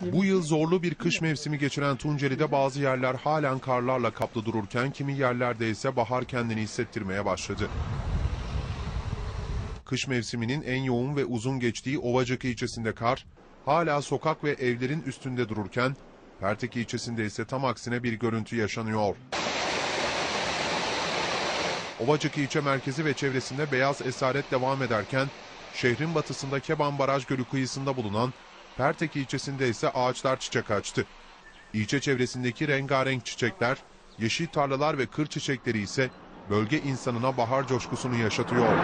Bu yıl zorlu bir kış mevsimi geçiren Tunceli'de bazı yerler halen karlarla kaplı dururken kimi yerlerde ise bahar kendini hissettirmeye başladı. Kış mevsiminin en yoğun ve uzun geçtiği Ovacık ilçesinde kar hala sokak ve evlerin üstünde dururken Pertek ilçesinde ise tam aksine bir görüntü yaşanıyor. Ovacık ilçe merkezi ve çevresinde beyaz esaret devam ederken şehrin batısında Keban Baraj Gölü kıyısında bulunan Pertek ilçesinde ise ağaçlar çiçek açtı. İlçe çevresindeki rengarenk çiçekler, yeşil tarlalar ve kır çiçekleri ise bölge insanına bahar coşkusunu yaşatıyor.